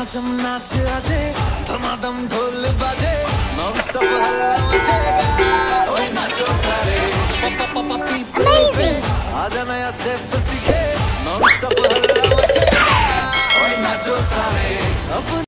झमाझम नाच आजे धमाधम ढोल बाजे नॉन स्टॉप हल्ला मचेगा। ओए नाचो सारे। पापा पीपल आजा नया स्टेप सीखे नॉन स्टॉप हल्ला मचेगा। ओए नाचो सारे। अब